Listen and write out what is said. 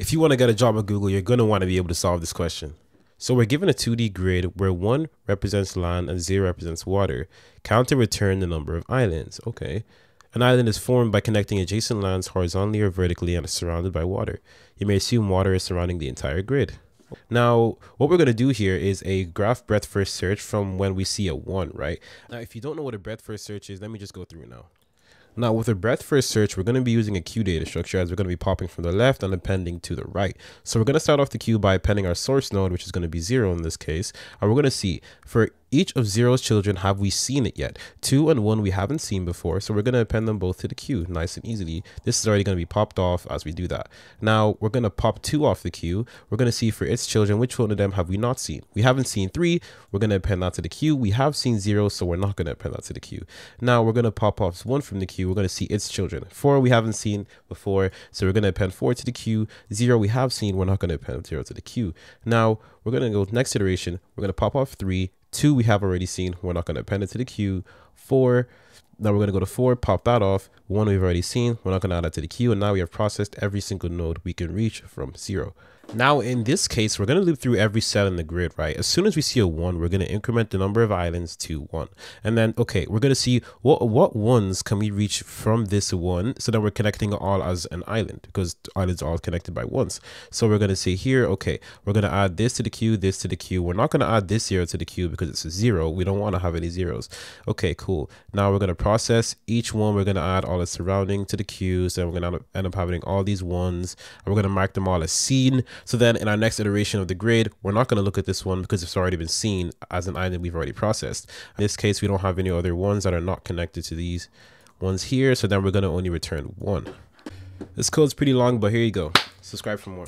If you want to get a job at Google, you're going to want to be able to solve this question. So we're given a 2D grid where 1 represents land and 0 represents water. Count and return the number of islands. Okay. An island is formed by connecting adjacent lands horizontally or vertically and is surrounded by water. You may assume water is surrounding the entire grid. Now, what we're going to do here is a graph breadth first search from when we see a 1, right? Now, if you don't know what a breadth first search is, let me just go through now. Now with a breadth first search, we're going to be using a queue data structure as we're going to be popping from the left and appending to the right. So we're going to start off the queue by appending our source node, which is going to be zero in this case. And we're going to see for each of zero's children, have we seen it yet? Two and one we haven't seen before, so we're going to append them both to the queue nice and easily. This is already going to be popped off as we do that. Now we're going to pop two off the queue. We're going to see for its children, which one of them have we not seen? We haven't seen three. We're going to append that to the queue. We have seen zero, so we're not going to append that to the queue. Now we're going to pop off one from the queue. We're going to see its children. Four we haven't seen before, so we're going to append four to the queue. Zero we have seen. We're not going to append zero to the queue. Now we're going to go next iteration. We're going to pop off three Two, we have already seen. We're not going to append it to the queue. Four, now we're going to go to four, pop that off. One, we've already seen. We're not going to add that to the queue. And now we have processed every single node we can reach from zero. Now, in this case, we're going to loop through every cell in the grid, right? As soon as we see a 1, we're going to increment the number of islands to 1. And then, okay, we're going to see what what ones can we reach from this 1 so that we're connecting all as an island because islands are all connected by ones. So we're going to say here, okay, we're going to add this to the queue, this to the queue. We're not going to add this 0 to the queue because it's a 0. We don't want to have any zeros. Okay, cool. Now we're going to process each one. We're going to add all the surrounding to the queue. So we're going to end up having all these ones. And we're going to mark them all as seen. So then in our next iteration of the grid, we're not going to look at this one because it's already been seen as an item we've already processed. In this case, we don't have any other ones that are not connected to these ones here. So then we're going to only return one. This code's pretty long, but here you go. Subscribe for more.